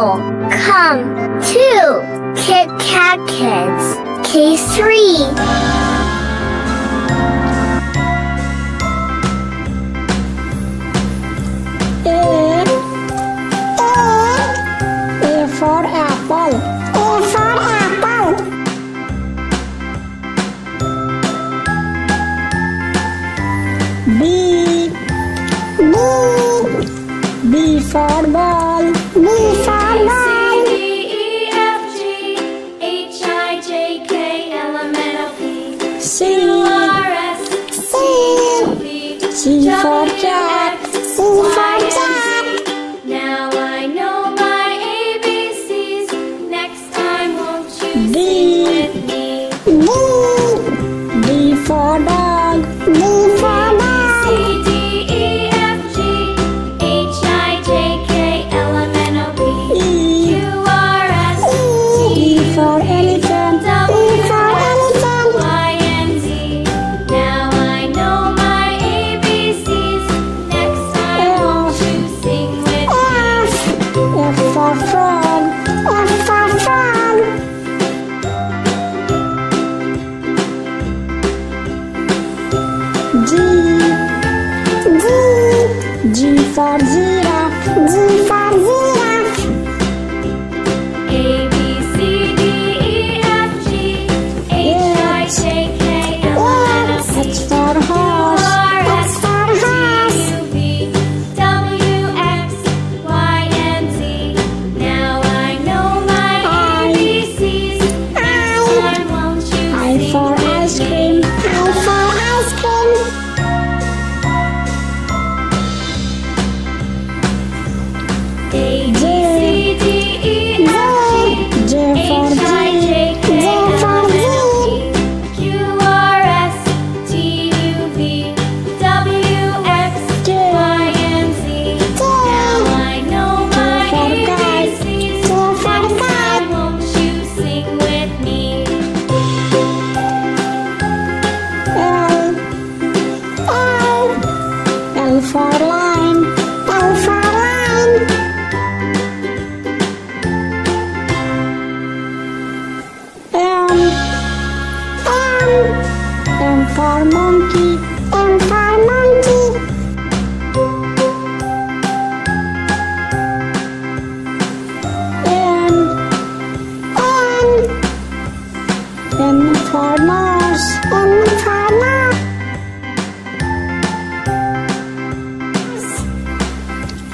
Come to Kit Kat Kids K3. C for cat, C for cat. Now I know my ABCs. Next time, won't you sing with me? gira, gira. farmers and farmers.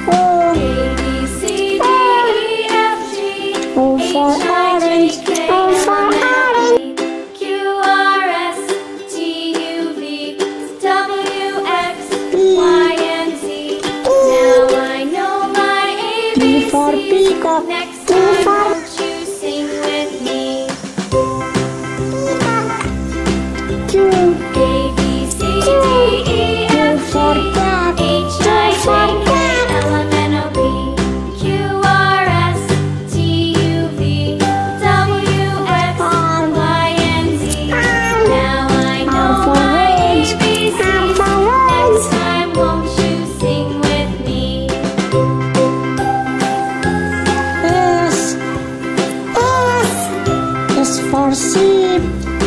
Oh, A, B, C, D, E, F, G, O for and Z. Now I know my Next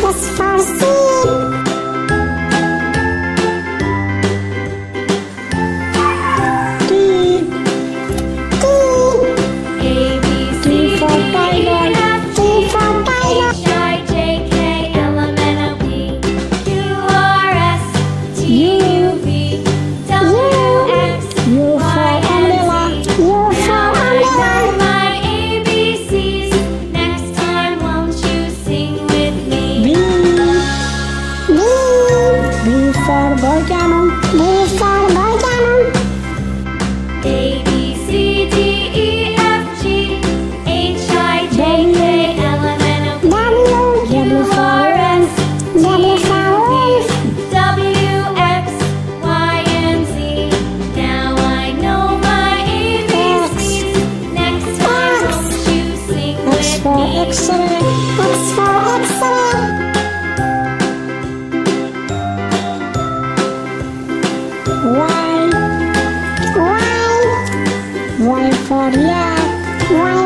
was foreseen. Boy Y